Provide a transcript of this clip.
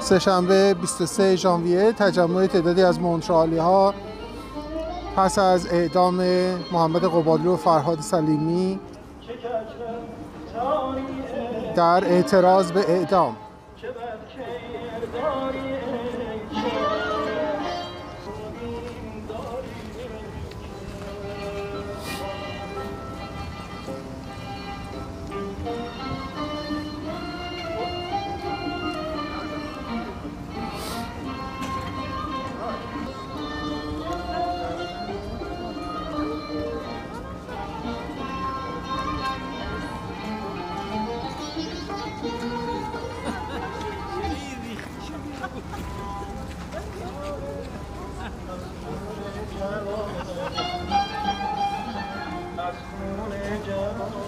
سهشنبه 23 ژانویه تجمع تعدادی از مونترالی ها پس از اعدام محمد قبادلو و فرهاد سلیمی در اعتراض به اعدام. olacak